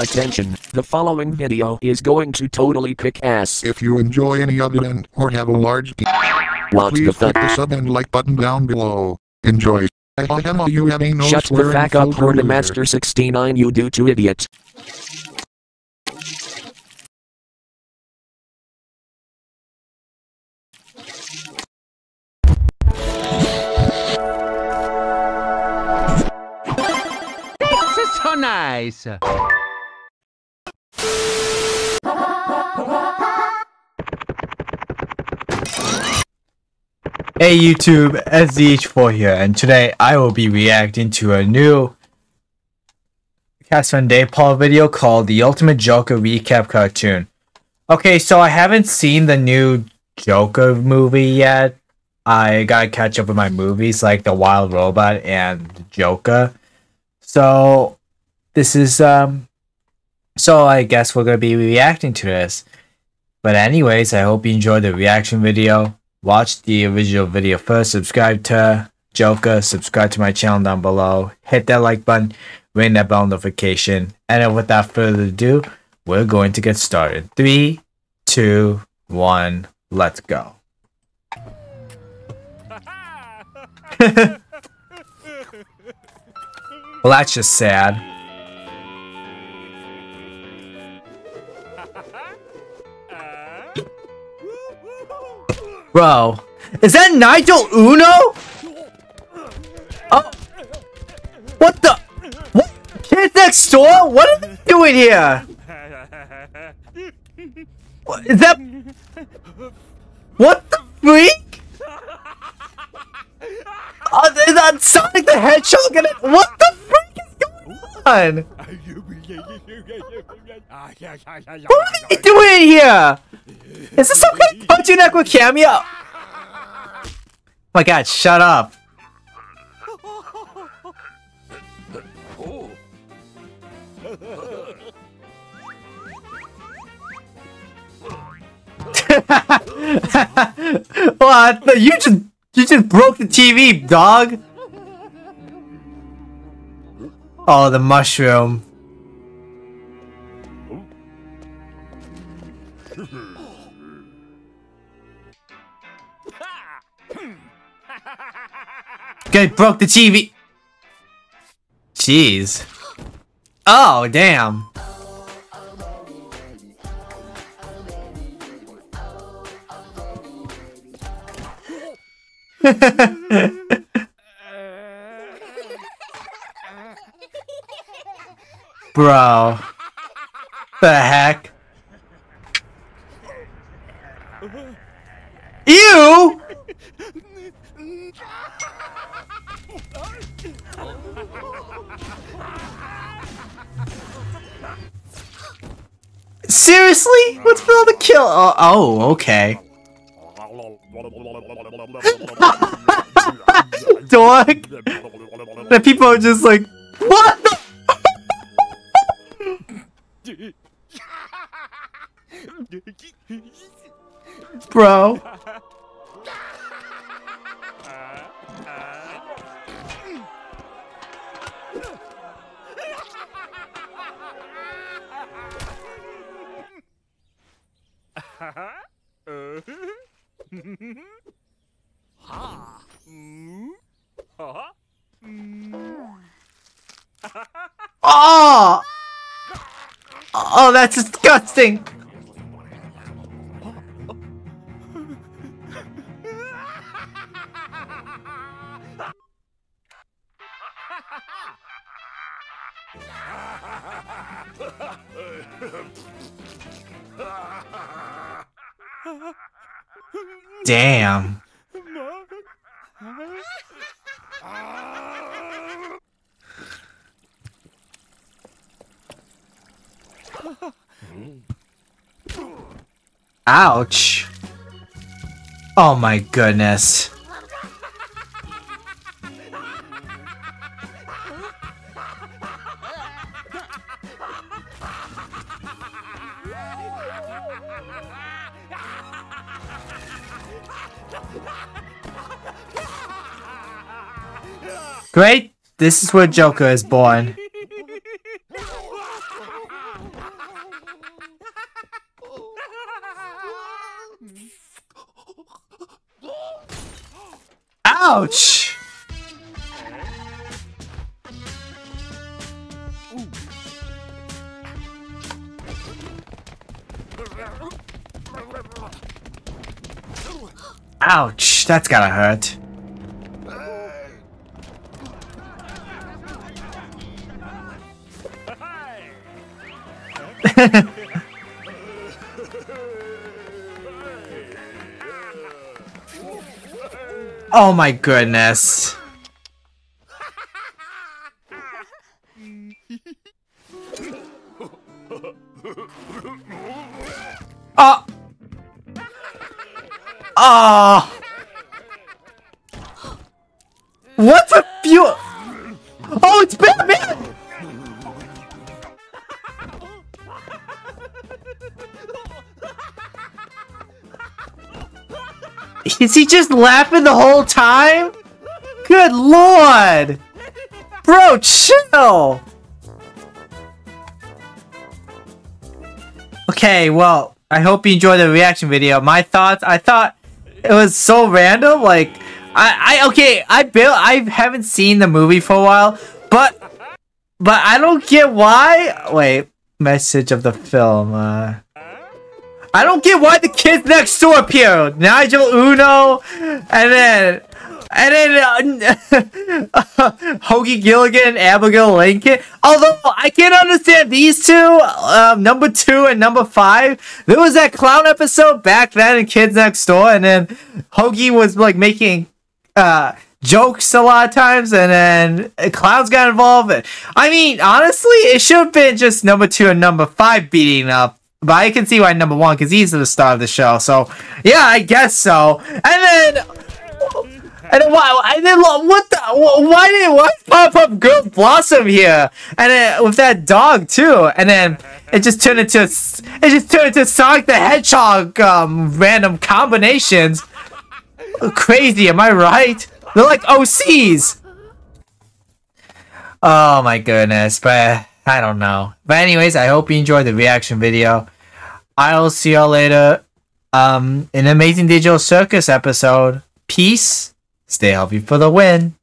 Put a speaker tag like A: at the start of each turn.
A: Attention, the following video is going to totally kick ass.
B: If you enjoy any of it and or have a large geek,
A: What the
B: please click the sub and like button down below. Enjoy. I am you have a no
A: Shut the fuck up,
B: filter either.
A: Master 69 you do to idiot.
C: This is so nice.
D: Hey YouTube, SZH4 here, and today I will be reacting to a new Cast Day Paul video called The Ultimate Joker Recap Cartoon. Okay, so I haven't seen the new Joker movie yet. I gotta catch up with my movies like The Wild Robot and Joker. So this is um so I guess we're gonna be reacting to this. But anyways, I hope you enjoyed the reaction video watch the original video first, subscribe to Joker, subscribe to my channel down below, hit that like button, ring that bell notification, and without further ado, we're going to get started. Three, two, one, let's go. well, that's just sad. Bro, is that Nigel Uno? Oh, what the? What? Kids next door? What are they doing here? What, is that? What the freak? Oh, is that Sonic the Hedgehog? And it, what the freak is going on? What are they doing here? Is this some kind of Cartoon Network cameo? my god, shut up. what? You just you just broke the TV, dog. Oh, the mushroom. Guy broke the TV. Jeez. Oh, damn. Bro. The heck? Ew! Seriously? What's with all the kill? Oh, oh okay. Dog. The people are just like, what the? Bro. Oh! Oh, that's disgusting! Damn. Ouch. Oh my goodness. Great! This is where Joker is born. Ouch! Ouch, that's gotta hurt. oh my goodness. Oh! Oh! Is he just laughing the whole time? Good lord! Bro, chill! Okay, well, I hope you enjoyed the reaction video. My thoughts, I thought it was so random, like, I, I, okay, I built, I haven't seen the movie for a while, but, but I don't get why, wait, message of the film, uh, I don't get why the kids next door appear. Nigel Uno, and then and then uh, Hoagie Gilligan and Abigail Lincoln. Although I can't understand these two, um, number two and number five. There was that clown episode back then in Kids Next Door, and then Hoagie was like making uh, jokes a lot of times, and then clowns got involved. I mean, honestly, it should have been just number two and number five beating up but I can see why number one, because he's the star of the show. So, yeah, I guess so. And then... And then why? And then what the? Why did why Powerpuff Girl Blossom here? And then with that dog too. And then it just turned into it just turned into Sonic the Hedgehog um, random combinations. Crazy, am I right? They're like OCs. Oh my goodness, but I don't know. But anyways, I hope you enjoyed the reaction video. I'll see y'all later. Um, an amazing digital circus episode. Peace. Stay healthy for the win.